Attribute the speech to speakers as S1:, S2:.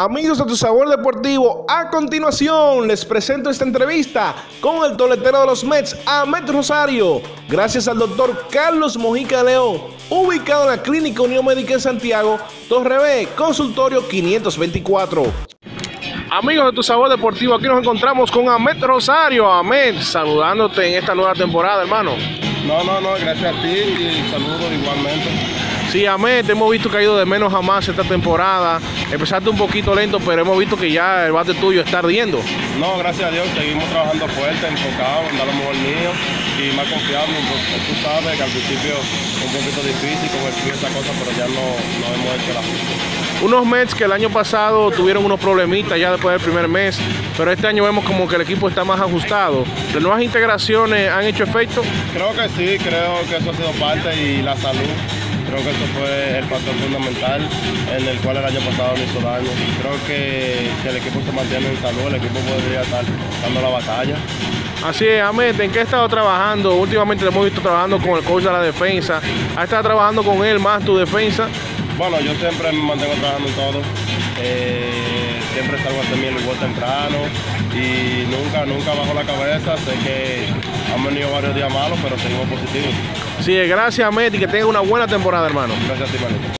S1: Amigos de Tu Sabor Deportivo, a continuación les presento esta entrevista con el toletero de los Mets, Ahmed Rosario, gracias al doctor Carlos Mojica León, ubicado en la Clínica Unión Médica en Santiago, Torre consultorio 524. Amigos de Tu Sabor Deportivo, aquí nos encontramos con Ahmed Rosario. Ahmed, saludándote en esta nueva temporada, hermano.
S2: No, no, no, gracias a ti y saludos igualmente.
S1: Sí, Ahmed, te hemos visto ido de menos a más esta temporada. Empezaste un poquito lento, pero hemos visto que ya el bate tuyo está ardiendo.
S2: No, gracias a Dios, seguimos trabajando fuerte, enfocados, en dar lo mejor mío y más confiado. Pues, tú sabes que al principio un poquito difícil con el frío esa cosa, pero ya no, no hemos hecho la justicia.
S1: Unos Mets que el año pasado tuvieron unos problemitas ya después del primer mes, pero este año vemos como que el equipo está más ajustado. ¿Las nuevas integraciones han hecho efecto?
S2: Creo que sí, creo que eso ha sido parte y la salud Creo que eso fue el factor fundamental en el cual el año pasado no hizo daño. Creo que si el equipo se mantiene en salud, el equipo podría estar dando la batalla.
S1: Así es, Ahmed, ¿en qué ha estado trabajando? Últimamente te hemos visto trabajando con el coach de la defensa. ¿Has estado trabajando con él más tu defensa?
S2: Bueno, yo siempre me mantengo trabajando en todo. Eh, siempre salgo a hacer mi igual temprano y nunca, nunca bajo la cabeza. Sé que han venido varios días malos, pero seguimos positivos.
S1: Sí, gracias, y que tenga una buena temporada, hermano.
S2: Gracias a ti, manito.